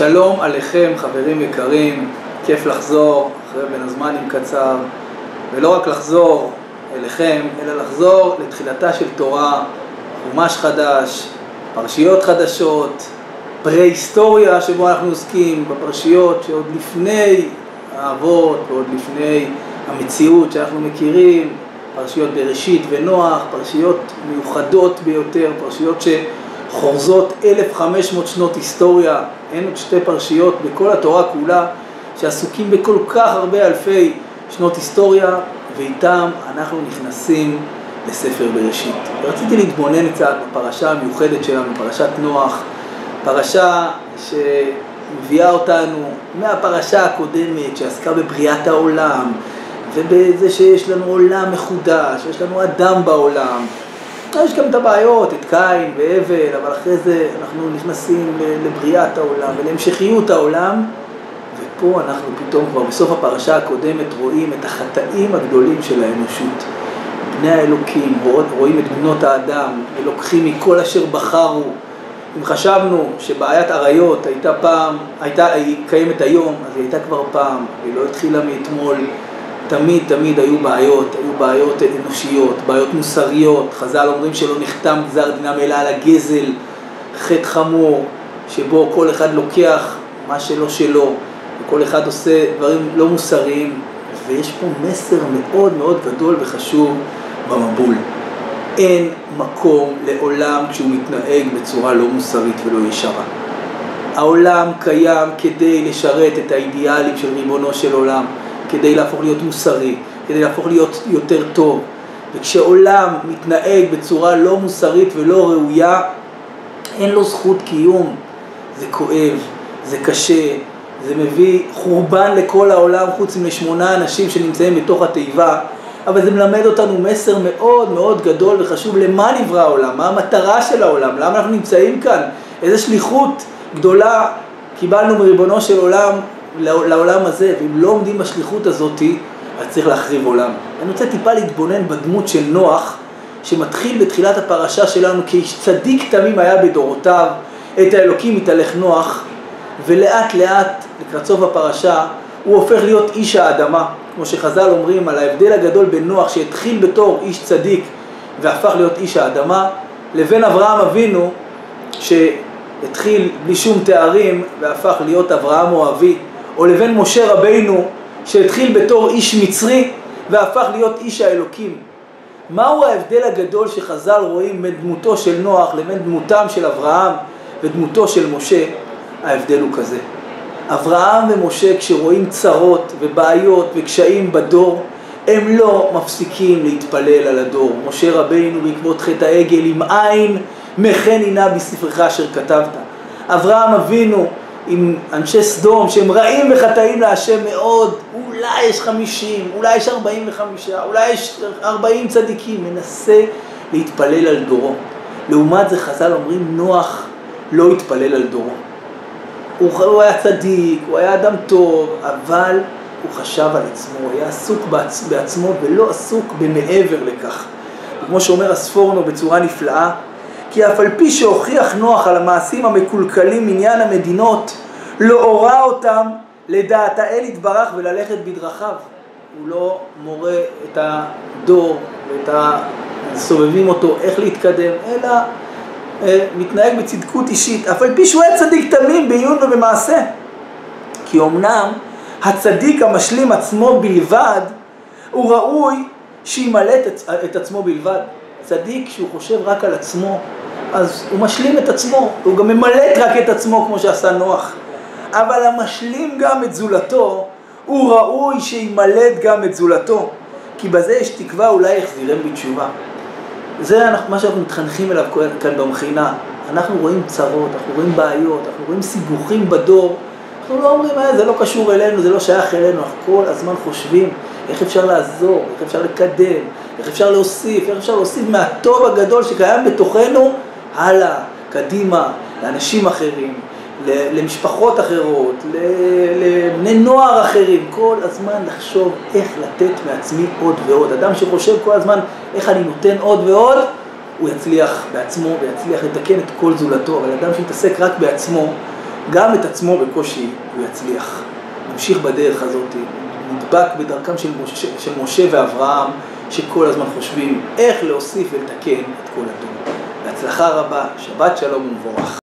שלום עליכם חברים יקרים, כיף לחזור אחרי בין הזמנים קצר ולא רק לחזור אליכם, אלא לחזור לתחילתה של תורה, חומש חדש, פרשיות חדשות, פרה-היסטוריה שבו אנחנו עוסקים, בפרשיות שעוד לפני האבות ועוד לפני המציאות שאנחנו מכירים, פרשיות בראשית ונוח, פרשיות מיוחדות ביותר, פרשיות שחורזות 1500 שנות היסטוריה, אין עוד שתי פרשיות בכל התורה כולה שעסוקים בכל כך הרבה אלפי שנות היסטוריה ואיתם אנחנו נכנסים לספר בראשית. רציתי להתבונן קצת בפרשה המיוחדת שלנו, פרשת נוח, פרשה שמביאה אותנו מהפרשה הקודמת שעסקה בבריאת העולם ובזה שיש לנו עולם מחודש, יש לנו אדם בעולם. יש גם את הבעיות, את קין והבל, אבל אחרי זה אנחנו נכנסים לבריאת העולם ולהמשכיות העולם ופה אנחנו פתאום כבר בסוף הפרשה הקודמת רואים את החטאים הגדולים של האנושות. בני האלוקים, רואים את בנות האדם, ולוקחים מכל אשר בחרו. אם חשבנו שבעיית עריות הייתה פעם, הייתה, היא קיימת היום, אז היא הייתה כבר פעם, היא לא התחילה מאתמול. תמיד תמיד היו בעיות, היו בעיות אנושיות, בעיות מוסריות, חז"ל אומרים שלא נחתם גזר דינם אלא על הגזל, חטא חמור, שבו כל אחד לוקח מה שלא שלו, וכל אחד עושה דברים לא מוסריים, ויש פה מסר מאוד מאוד גדול וחשוב במבול. אין מקום לעולם כשהוא מתנהג בצורה לא מוסרית ולא ישרה. העולם קיים כדי לשרת את האידיאלים של ריבונו של עולם. כדי להפוך להיות מוסרי, כדי להפוך להיות יותר טוב. וכשעולם מתנהג בצורה לא מוסרית ולא ראויה, אין לו זכות קיום. זה כואב, זה קשה, זה מביא חורבן לכל העולם חוץ משמונה אנשים שנמצאים בתוך התיבה, אבל זה מלמד אותנו מסר מאוד מאוד גדול וחשוב למה נברא העולם, מה המטרה של העולם, למה אנחנו נמצאים כאן, איזה שליחות גדולה קיבלנו מריבונו של עולם לעולם הזה, ואם לא עומדים בשליחות הזאתי, אז צריך להחריב עולם. אני רוצה טיפה להתבונן בדמות של נוח, שמתחיל בתחילת הפרשה שלנו כאיש צדיק תמים היה בדורותיו, את האלוקים מתהלך נוח, ולאט לאט, לקראת סוף הפרשה, הוא הופך להיות איש האדמה. כמו שחז"ל אומרים על ההבדל הגדול בין נוח שהתחיל בתור איש צדיק והפך להיות איש האדמה, לבין אברהם אבינו שהתחיל בלי שום תארים והפך להיות אברהם אוהבי. או לבין משה רבינו שהתחיל בתור איש מצרי והפך להיות איש האלוקים. מהו ההבדל הגדול שחז"ל רואים בין דמותו של נוח לבין דמותם של אברהם ודמותו של משה? ההבדל הוא כזה. אברהם ומשה כשרואים צרות ובעיות וקשיים בדור, הם לא מפסיקים להתפלל על הדור. משה רבינו בעקבות חטא העגל עם עין מחן הנה בספרך אשר כתבת. אברהם אבינו עם אנשי סדום שהם רעים וחטאים להשם מאוד, אולי יש חמישים, אולי יש ארבעים וחמישה, אולי יש ארבעים צדיקים, מנסה להתפלל על דורו. לעומת זה חז"ל אומרים נוח לא התפלל על דורו. הוא, הוא היה צדיק, הוא היה אדם טוב, אבל הוא חשב על עצמו, הוא היה עסוק בעצ, בעצמו ולא עסוק במעבר לכך. כמו שאומר הספורנו בצורה נפלאה, כי אף על פי שהוכיח נוח על המעשים המקולקלים מעניין המדינות, לא הורה אותם לדעת האל יתברך וללכת בדרכיו. הוא לא מורה את הדור ואת הסובבים אותו איך להתקדם, אלא אה, מתנהג בצדקות אישית, אף על פי שהוא היה צדיק תמים בעיון ובמעשה. כי אמנם הצדיק המשלים עצמו בלבד, הוא ראוי שימלא את, את עצמו בלבד. צדיק שהוא חושב רק על עצמו, אז הוא משלים את עצמו, הוא גם ממלט רק את עצמו כמו שעשה נוח. אבל המשלים גם את זולתו, הוא ראוי שימלט גם את זולתו, כי בזה יש תקווה אולי יחזירם בתשובה. זה מה שאנחנו מתחנכים אליו כאן במכינה. אנחנו רואים צרות, אנחנו רואים בעיות, אנחנו רואים סיבוכים בדור. אנחנו לא אומרים, אה, זה לא קשור אלינו, זה לא שייך אלינו, אנחנו כל הזמן חושבים איך אפשר לעזור, איך אפשר לקדם, איך אפשר להוסיף, איך אפשר להוסיף מהטוב הגדול שקיים בתוכנו הלאה, קדימה, לאנשים אחרים, למשפחות אחרות, לבני נוער אחרים, כל הזמן לחשוב איך לתת מעצמי עוד ועוד. אדם שחושב כל הזמן איך אני נותן עוד ועוד, הוא יצליח בעצמו ויצליח לתקן את כל זולתו, אבל אדם שמתעסק רק בעצמו, גם את עצמו בקושי הוא יצליח. ממשיך בדרך הזאת, נדבק בדרכם של משה, של משה ואברהם, שכל הזמן חושבים איך להוסיף ולתקן את כל הדור. בהצלחה רבה, שבת שלום ומבורך.